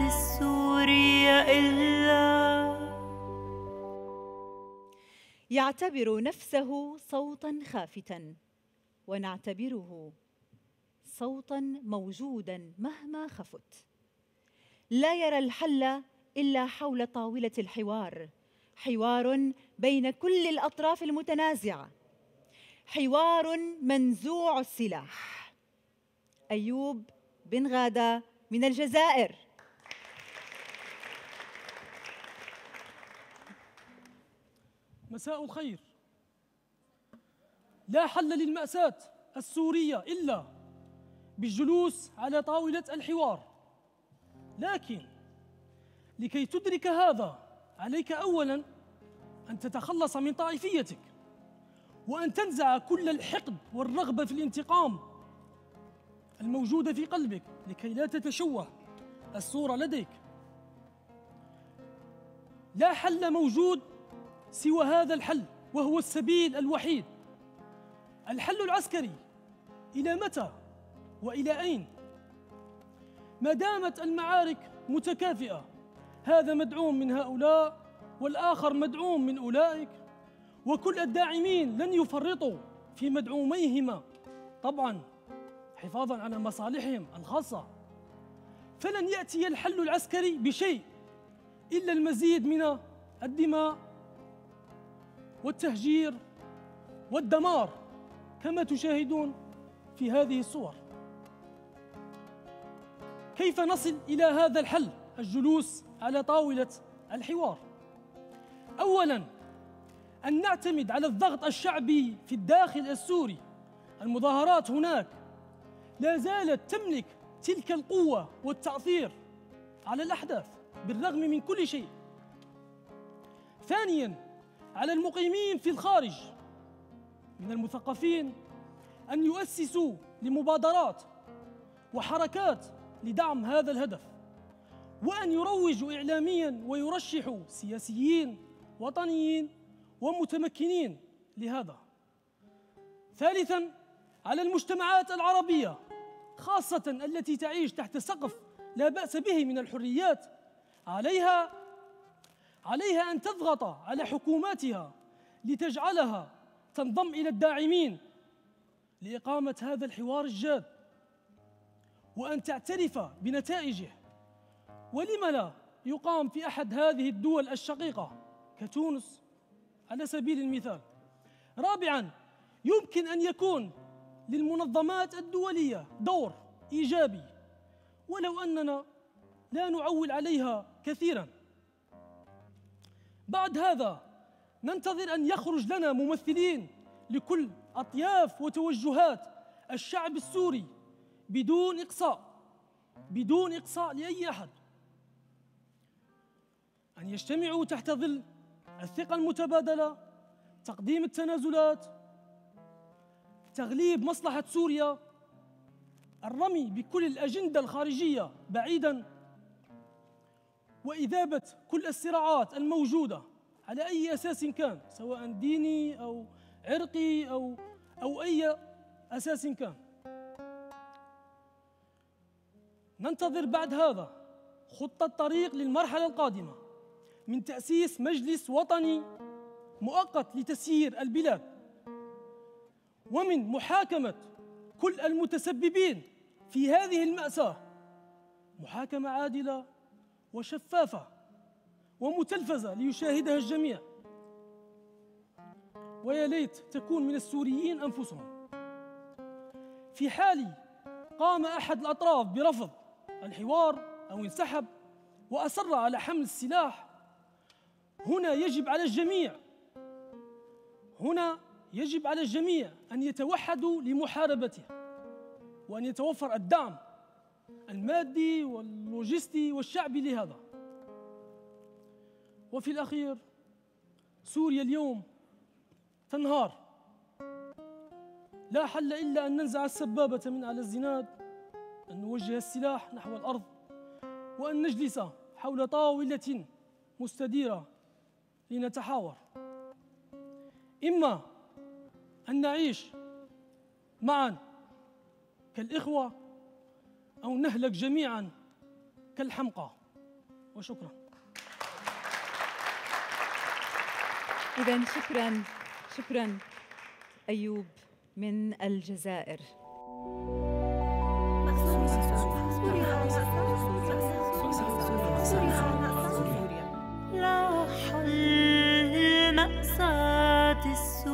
السورية إلا يعتبر نفسه صوتا خافتا ونعتبره صوتا موجودا مهما خفت. لا يرى الحل إلا حول طاولة الحوار. حوار بين كل الأطراف المتنازعة. حوار منزوع السلاح. أيوب بن غادة من الجزائر. مساء الخير. لا حل للمأساة السورية إلا بالجلوس على طاولة الحوار. لكن لكي تدرك هذا عليك أولا أن تتخلص من طائفيتك وأن تنزع كل الحقد والرغبة في الانتقام الموجودة في قلبك لكي لا تتشوه الصورة لديك. لا حل موجود سوى هذا الحل وهو السبيل الوحيد. الحل العسكري إلى متى وإلى أين؟ ما دامت المعارك متكافئة هذا مدعوم من هؤلاء والآخر مدعوم من أولئك. وكل الداعمين لن يفرطوا في مدعوميهما. طبعا حفاظا على مصالحهم الخاصة. فلن يأتي الحل العسكري بشيء إلا المزيد من الدماء والتهجير والدمار كما تشاهدون في هذه الصور. كيف نصل إلى هذا الحل؟ الجلوس على طاولة الحوار. اولا أن نعتمد على الضغط الشعبي في الداخل السوري. المظاهرات هناك لا زالت تملك تلك القوة والتاثير على الأحداث بالرغم من كل شيء. ثانيا على المقيمين في الخارج. من المثقفين أن يؤسسوا لمبادرات وحركات لدعم هذا الهدف. وأن يروجوا اعلاميا ويرشحوا سياسيين وطنيين ومتمكنين لهذا. ثالثا على المجتمعات العربية خاصة التي تعيش تحت سقف لا بأس به من الحريات عليها عليها أن تضغط على حكوماتها لتجعلها تنضم إلى الداعمين لإقامة هذا الحوار الجاد وأن تعترف بنتائجه. ولم لا يقام في أحد هذه الدول الشقيقة كتونس؟ على سبيل المثال. رابعا يمكن أن يكون للمنظمات الدولية دور إيجابي ولو أننا لا نعول عليها كثيرا. بعد هذا ننتظر أن يخرج لنا ممثلين لكل أطياف وتوجهات الشعب السوري بدون إقصاء بدون إقصاء لأي أحد. أن يجتمعوا تحت ظل الثقة المتبادلة تقديم التنازلات تغليب مصلحة سوريا الرمي بكل الأجندة الخارجية بعيدا وإذابة كل الصراعات الموجودة على أي أساس كان سواء ديني أو عرقي أو أو أي أساس كان. ننتظر بعد هذا خطة طريق للمرحلة القادمة. من تأسيس مجلس وطني مؤقت لتسيير البلاد. ومن محاكمة كل المتسببين في هذه المأساة محاكمة عادلة وشفافة ومتلفزة ليشاهدها الجميع. ويا ليت تكون من السوريين أنفسهم. في حال قام أحد الأطراف برفض الحوار أو انسحب وأصر على حمل السلاح هنا يجب على الجميع هنا يجب على الجميع أن يتوحدوا لمحاربته وأن يتوفر الدعم المادي واللوجستي والشعبي لهذا. وفي الأخير سوريا اليوم تنهار. لا حل إلا أن ننزع السبابة من على الزناد أن نوجه السلاح نحو الأرض وأن نجلس حول طاولة مستديرة لنتحاور. إما أن نعيش معا كالإخوة أو نهلك جميعا كالحمقى. وشكرا. إذا شكرا شكرا أيوب من الجزائر. لا حل مأساة السورية إلا